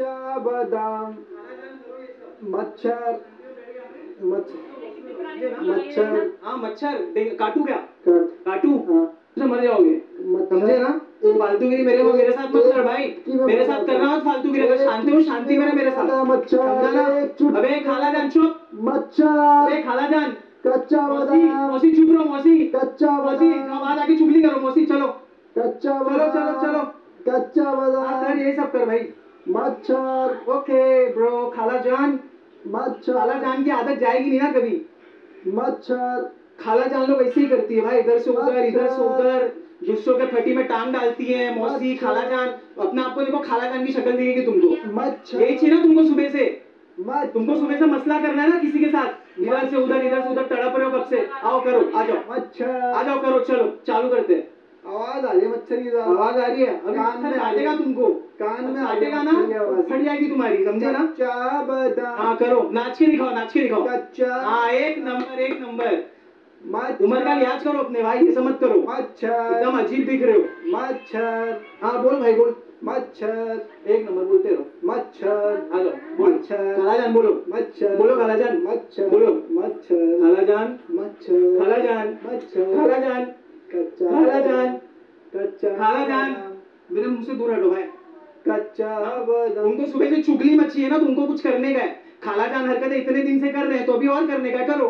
कच्चा बादाम मच्छर। मच्छर मच्छर। हाँ मच्छर। काटू क्या? काटू। हाँ। तो मर जाओगे। समझे ना? फालतूगिरी मेरे को मेरे साथ मत कर भाई। मेरे साथ करना मत फालतूगिरी अगर शांति हो शांति में मेरे साथ। मच्छर। अबे खाला जान चुप। मच्छर। अबे खाला जान। कच्चा बादाम। मौसी चुप रहो मौसी। कच्चा मौसी अब आगे चुगली करो मौसी चलो। कच्चा चलो चलो चलो। कच्चा हाँ, बादाम ये सब कर भाई। मच्छर। ओके ब्रो खाला जान मच्छर खाला जान की आदत जाएगी नहीं ना कभी। मच्छर। खाला जान लोग ऐसे ही करती है भाई इधर से उधर इधर से उधर। गुस्सों के फटी में टांग डालती है मौसी। खाला जान अपने आप को देखो खाला जान की शक्ल दिखेगी तुमको। मच्छर। यही चाहिए ना तुमको सुबह से। तुमको सुबह से मसला करना है ना किसी के साथ। इधर से उधर इधर से उधर तड़प रहे हो कब से? आओ करो आ जाओ। मच्छर। आ जाओ करो चलो चालू करते हैं। आवाज़ आ रही है मच्छर की आवाज़। आ रही है। अभी कान में। काटेगा तुमको। कान में काटेगा ना? फट जाएगी तुम्हारी समझे ना? कच्चा बादाम। हाँ करो। नाच के दिखाओ नाच के दिखाओ। कच्चा हाँ एक नंबर एक नंबर। उम्र का लिहाज करो अपने भाई ऐसा मत करो। मच्छर। एकदम अजीब दिख रहे हो। मच्छर। हाँ बोल भाई बोल। मच्छर। एक नंबर बोलते रहो। मच्छर। बोलो। मच्छर। खालाजान बोलो। मच्छर। बोलो खालाजान मच्छर। बोलो। मच्छर। खालाजान मच्छर। खालाजान मच्छर। खालाजान कच्चा खालाजान कच्चा खालाजान मेरे मुँह से दूर हटो भाई। कच्चा बादाम। उनको सुबह से चुगली मची है ना तुमको कुछ करने का है। खाला खालाजान हरकतें इतने दिन से कर रहे हैं तो अभी और करने का करो।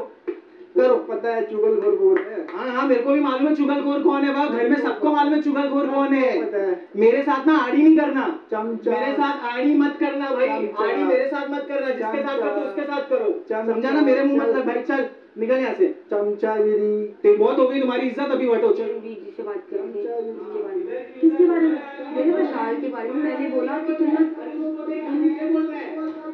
पता है चुगलखोर कौन है? हाँ हाँ मेरे को भी मालूम है चुगलखोर कौन है घर में सबको मालूम है चुगलखोर कौन है। मेरे साथ ना आड़ी नहीं करना। मेरे साथ आड़ी मत करना भाई। आड़ी मेरे साथ मत करना जिसके साथ चमचा। करते उसके साथ करो। समझा ना मेरे मुँह मत लग भाई चल निकल यहाँ से। चमचागिरी ते बहुत हो गई तुम्हारी इज़्ज़त अभी हटो चल। से बात करेंगे किसके बारे में? मेरे विशाल के बारे में मैंने बोला कि तुम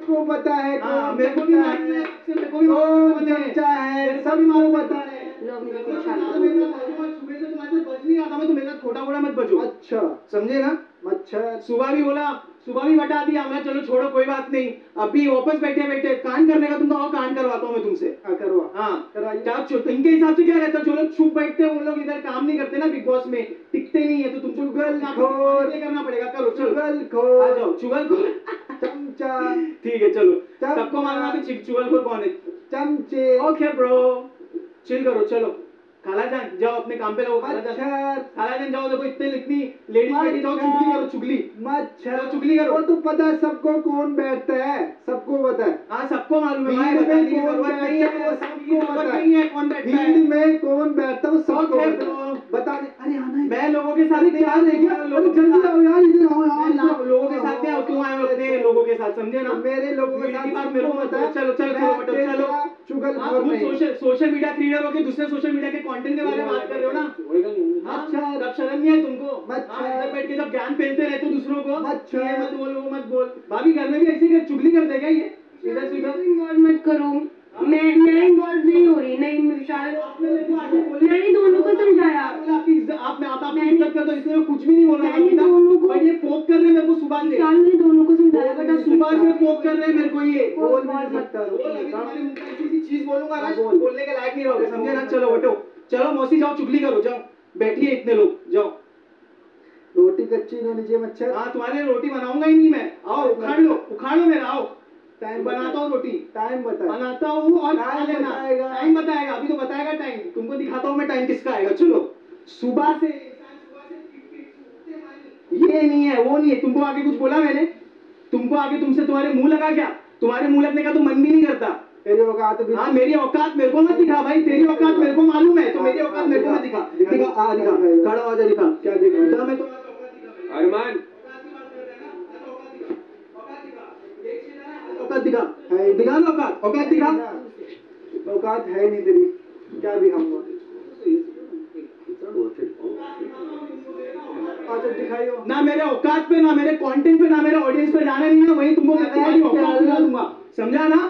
ना को पता है हाँ, कौन मेरे को भी मालूम है, मेरे को भी मालूम है। चमचा है। सबको पता है सुबह से तुम्हारे नहीं आता मैं तो मेरे साथ खोटा मत बजो। अच्छा। समझे ना? मच्छर सुबह भी बोला सुबह भी बता दिया मैं चलो छोड़ो कोई बात नहीं। अभी वापस बैठे बैठे कान करने का तुम तो और कान करवाता हूँ मैं तुमसे। हाँ, करवा। हाँ इनके हिसाब से क्या रहता है? जो लोग चुप बैठते हैं वो लोग इधर काम नहीं करते ना बिग बॉस में। टिकते नहीं है तो तुमको चुगलखोर। ये करना पड़ेगा। करो चलो। आ जाओ चुगलखोर चमचा ठीक है चलो। सबको मालूम है कि चुगलखोर कौन है चमचे ओके ब्रो चिल करो चलो। खाला जान जाओ अपने काम पे लगो खाला जान खाला जान जाओ देखो इतने इतनी लेडीज़ बैठी जाओ चुगली करो चुगली। मच्छर। चलो चुगली करो। तो पता है सबको कौन बैठता है? सबको पता है। हाँ सबको मालूम है भीड़ भाई, में की कौन नहीं बैठता है, सबको पता है। है। कौन बैठता है। भीड़ में कौन बैठता है? सबको. बता दे। अरे आना है मैं लोगों के साथ क्या देख रहा जल्दी आओ यार इधर आओ यार मैं ला- लोगों के साथ नहीं आओ क्यों आए हो अपने लोगों के साथ समझे ना? मेरे लोगों के साथ बात मेरे को है चलो चलो चलो बटो चलो। चुगल आप खुद सोशल सोशल मीडिया क्रिएटर हो के दूसरे सोशल मीडिया के कंटेंट के बारे में बात कर रहे हो ना? अच्छा। तब शर्म नहीं है। तुमको। अच्छा। हाँ, बैठ के जब ज्ञान फैलते रहते हो दूसरों को अच्छा। मत बोल वो मत बोल। भाभी घर में भी ऐसे ही कर- चुगली कर देगा ये? इधर उधर इन्वॉल्व मत करो। मैं मैं इन्वॉल्व नहीं हो रही नहीं विशाल मैंने दोनों को समझाया आपकी इज़्ज़त आप मैं आप आपकी इज़्ज़त करता हूँ इसलिए मैं कुछ भी नहीं बोल रहा मैंने हूँ दोनों को- बट ये पोक कर रहे हैं मेरे को सुबह से विशाल ने दोनों को समझाया अब सुबह पोक कर रहे हैं मेरे को ये बोल नहीं सकता। बोल, अभी तुम्हारे मुँह पे ऐसी सी चीज़ बोलूँगा ना हाँ, बोल। बोलने के लायक नहीं रहोगे समझे ना? चलो बटो चलो मौसी जाओ चुगली करो जाओ। बैठिए इतने लोग जाओ। रोटी कच्ची न नीचे मच्छर। हाँ तुम्हारे रोटी बनाऊँगा ही नहीं मैं। आओ उखाड़ लो उखाड़ लो मेरा आओ। टाइम बनाता हूँ रोटी। टाइम बता बनाता हूँ और खा टाइम लेना। बताएगा। टाइम बताएगा अभी तो बताएगा टाइम तुमको दिखाता हूँ मैं टाइम किसका आएगा चलो। सुबह से ये नहीं है वो नहीं है। तुमको आगे कुछ बोला मैंने? तुमको आगे तुमसे तुम्हारे मुँह लगा क्या? तुम्हारे मुँह लगने का तो मन भी नहीं करता। तेरे औकात भी हाँ मेरी औकात मेरे को मत दिखा भाई तेरी औकात मेरे को मालूम है तो मेरी औकात मेरे को मत दिखा। दिखा हाँ दिखा। खड़ा हो जा दिखा। क्या दिखा? मैं तो अरमान। औकात दिखा। दिखा ना औकात। औकात दिखा। औकात है नहीं तेरी। क्या दिखाऊँगा अच्छा दिखाइयो ना औकात पे ना मेरे कंटेंट पे ना मेरे ऑडियंस पे जाना नहीं है वही तुमको मैं तुम्हारी औकात दूँगा। समझा ना?